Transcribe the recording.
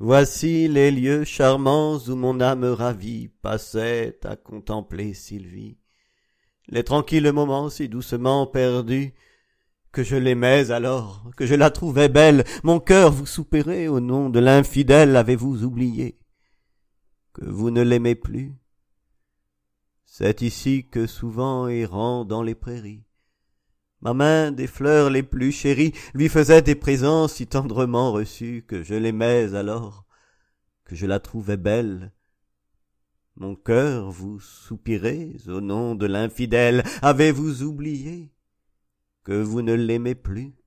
Voici les lieux charmants où mon âme ravie passait à contempler Sylvie. Les tranquilles moments si doucement perdus, que je l'aimais alors, que je la trouvais belle, mon cœur vous soupirez au nom de l'infidèle, avez-vous oublié que vous ne l'aimez plus? C'est ici que souvent errant dans les prairies, Ma main des fleurs les plus chéries lui faisait des présents si tendrement reçus que je l'aimais alors, que je la trouvais belle. Mon cœur, vous soupirez au nom de l'infidèle, avez-vous oublié que vous ne l'aimez plus?